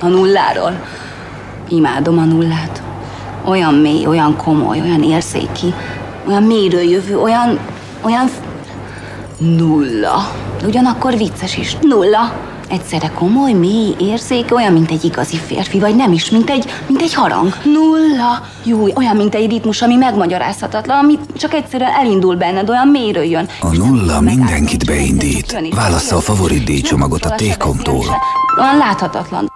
A nulláról. Imádom a nullát. Olyan mély, olyan komoly, olyan érzéki, olyan mélyről jövő, olyan, olyan nulla. De ugyanakkor vicces is. Nulla. Egyszerre komoly, mély, érzék, olyan, mint egy igazi férfi, vagy nem is, mint egy, mint egy harang. Nulla. Jó, olyan, mint egy ritmus, ami megmagyarázhatatlan, ami csak egyszerűen elindul benned, olyan mélyről jön. A nulla mindenkit beindít. Válassza a favorit díjcsomagot a Tékomtól. Olyan láthatatlan.